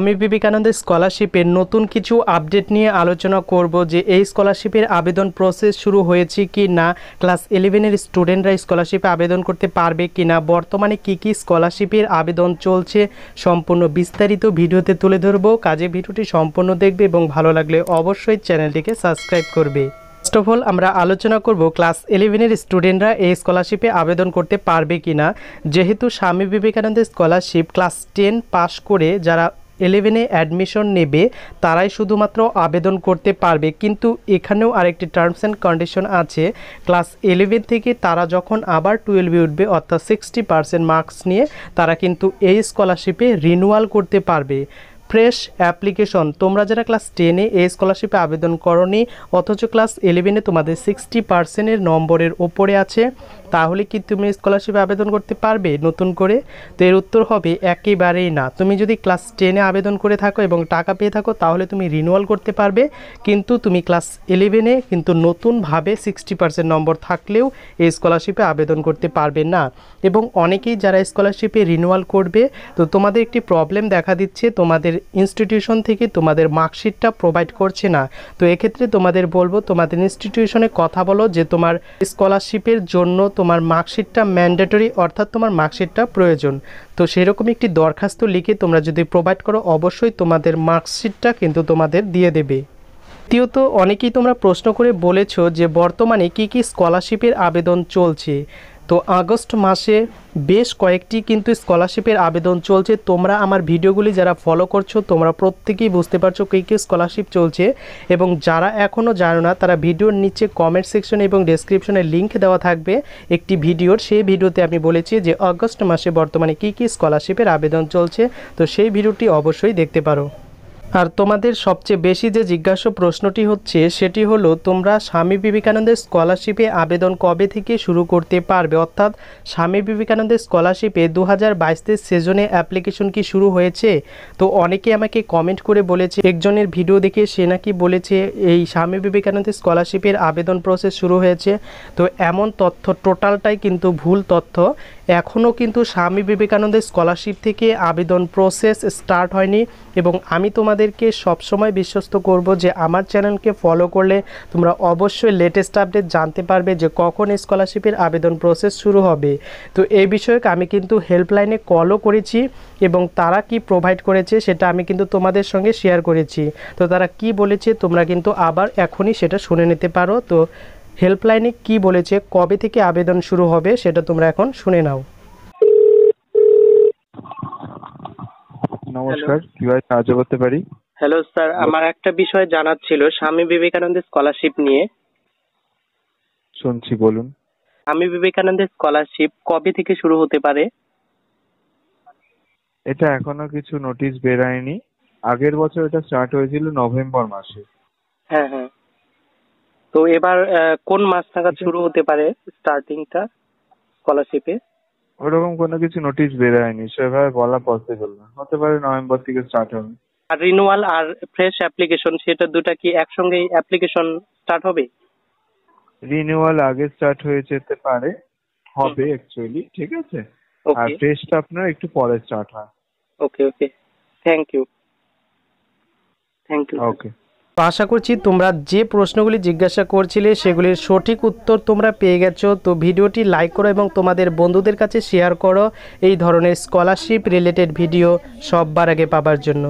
আমি বিবেকানন্দ স্কলারশিপের নতুন কিছু আপডেট নিয়ে আলোচনা করব যে এই স্কলারশিপের আবেদন প্রসেস শুরু হয়েছে কি না ক্লাস ইলেভেনের স্টুডেন্টরা স্কলারশিপে আবেদন করতে পারবে কি না, বর্তমানে কি কি স্কলারশিপের আবেদন চলছে সম্পূর্ণ বিস্তারিত ভিডিওতে তুলে ধরবো। কাজে ভিডিওটি সম্পূর্ণ দেখবে এবং ভালো লাগলে অবশ্যই চ্যানেলটিকে সাবস্ক্রাইব করবে। ফার্স্ট অফ অল আমরা আলোচনা করব ক্লাস ইলেভেনের স্টুডেন্টরা এই স্কলারশিপে আবেদন করতে পারবে কি না। যেহেতু স্বামী বিবেকানন্দের স্কলারশিপ ক্লাস টেন পাস করে যারা ইলেভেনে অ্যাডমিশন নেবে, তারাই শুধুমাত্র আবেদন করতে পারবে। কিন্তু এখানেও আরেকটি টার্মস অ্যান্ড কন্ডিশন আছে। ক্লাস ইলেভেন থেকে তারা যখন আবার টুয়েলভে উঠবে, অর্থাৎ সিক্সটি পার্সেন্ট মার্কস নিয়ে, তারা কিন্তু এই স্কলারশিপে রিনুয়াল করতে পারবে। Fresh application. তোমরা যারা ক্লাস টেনে এই স্কলারশিপে আবেদন করনি, অথচ ক্লাস ইলেভেনে তোমাদের সিক্সটি পার্সেন্টের নম্বরের ওপরে আছে, তাহলে কি তুমি স্কলারশিপে আবেদন করতে পারবে নতুন করে? তো এর উত্তর হবে একেবারেই না। তুমি যদি ক্লাস টেনে আবেদন করে থাকো এবং টাকা পেয়ে থাকো, তাহলে তুমি রিনুয়াল করতে পারবে। কিন্তু তুমি ক্লাস ইলেভেনে কিন্তু নতুনভাবে সিক্সটি পার্সেন্ট নম্বর থাকলেও এই স্কলারশিপে আবেদন করতে পারবে না। এবং অনেকেই যারা স্কলারশিপে রিনুয়াল করবে, তো তোমাদের একটি প্রবলেম দেখা দিচ্ছে। তোমাদের ইনস্টিটিউশন থেকে তোমাদের মার্কশিটটা প্রোভাইড করছে না। তো এক্ষেত্রে তোমাদের বলব, তোমাদের ইনস্টিটিউশনে কথা বলো যে তোমার স্কলারশিপের জন্য তোমার মার্কশিটটা ম্যান্ডেটরি অর্থাৎ তোমার মার্কশিটটা প্রয়োজন। তো সেরকম একটি দরখাস্ত লিখে তোমরা যদি প্রোভাইড করো, অবশ্যই তোমাদের মার্কশিটটা কিন্তু তোমাদের দিয়ে দেবে। দ্বিতীয়ত, অনেকেই তোমরা প্রশ্ন করে বলেছ যে বর্তমানে কি কি স্কলারশিপের আবেদন চলছে। তো আগস্ট মাসে বেশ কয়েকটি কিন্তু স্কলারশিপের আবেদন চলছে। তোমরা আমার ভিডিওগুলি যারা ফলো করছ, তোমরা প্রত্যেকেই বুঝতে পারছ কী কী স্কলারশিপ চলছে এবং যারা এখনও জানো না, তারা ভিডিওর নিচে কমেন্ট সেকশনে এবং ডেসক্রিপশনে লিঙ্ক দেওয়া থাকবে একটি ভিডিওর। সেই ভিডিওতে আমি বলেছি যে আগস্ট মাসে বর্তমানে কী কী স্কলারশিপের আবেদন চলছে। তো সেই ভিডিওটি অবশ্যই দেখতে পারো। আর তোমাদের সবচেয়ে বেশি যে জিজ্ঞাসা প্রশ্নটি হচ্ছে, সেটি হলো, তোমরা স্বামী বিবেকানন্দের স্কলারশিপে আবেদন কবে থেকে শুরু করতে পারবে? অর্থাৎ, স্বামী বিবেকানন্দের স্কলারশিপে দু হাজার বাইশের সেজনে অ্যাপ্লিকেশন কি শুরু হয়েছে? তো অনেকে আমাকে কমেন্ট করে বলেছে, একজনের ভিডিও দেখে সে নাকি বলেছে, এই স্বামী বিবেকানন্দের স্কলারশিপের আবেদন প্রসেস শুরু হয়েছে। তো এমন তথ্য টোটালটাই কিন্তু ভুল তথ্য। এখনও কিন্তু স্বামী বিবেকানন্দের স্কলারশিপ থেকে আবেদন প্রসেস স্টার্ট হয়নি এবং আমি তোমাদেরকে সবসময় বিশ্বস্ত করব যে আমার চ্যানেলকে ফলো করলে তোমরা অবশ্যই লেটেস্ট আপডেট জানতে পারবে যে কখন স্কলারশিপের আবেদন প্রসেস শুরু হবে। তো এই বিষয়ে আমি কিন্তু হেল্পলাইনে কলও করেছি এবং তারা কি প্রোভাইড করেছে সেটা আমি কিন্তু তোমাদের সঙ্গে শেয়ার করেছি। তো তারা কি বলেছে তোমরা কিন্তু আবার এখনই সেটা শুনে নিতে পারো। তো হেল্পলাইনে কি বলেছে কবে থেকে আবেদন শুরু হবে সেটা তোমরা এখন শুনে নাও। নমস্কার কীভাবে সাহায্য করতে পারি? হ্যালো স্যার আমার একটা বিষয় জানার ছিল স্বামী বিবেকানন্দের স্কলারশিপ নিয়ে। শুনছি বলুন। স্বামী বিবেকানন্দের স্কলারশিপ কবে থেকে শুরু হতে পারে? এটা এখনও কিছু নোটিশ বেরায়নি আগের বছর এটা স্টার্ট হয়েছিল নভেম্বর মাসে। হ্যাঁ হ্যাঁ। তো এবার কোন মাস নাগাদ শুরু হতে পারে স্টার্টিংটা স্কলারশিপে ওরকম কোনো কিছু নোটিশ বেরায়নি সেভাবে বলা পসিবল না। হতে পারে নভেম্বর থেকে স্টার্ট হবে। আর রিনুয়াল আর ফ্রেশ অ্যাপ্লিকেশন সেটা দুটা কি একসঙ্গে অ্যাপ্লিকেশন স্টার্ট হবে? রিনিউয়াল আগে স্টার্ট হয়ে যেতে পারে হবে অ্যাকচুয়ালি ঠিক আছে? আর টেস্টটা আপনার একটু পরে স্টার্ট হয়। Okay okay thank you thank you okay আশা করছি তোমরা যে প্রশ্নগুলি জিজ্ঞাসা করছিলে সেগুলির সঠিক উত্তর তোমরা পেয়ে গেছো। তো ভিডিওটি লাইক করো এবং তোমাদের বন্ধুদের কাছে শেয়ার করো। এই ধরনের স্কলারশিপ রিলেটেড ভিডিও সববার আগে পাবার জন্য।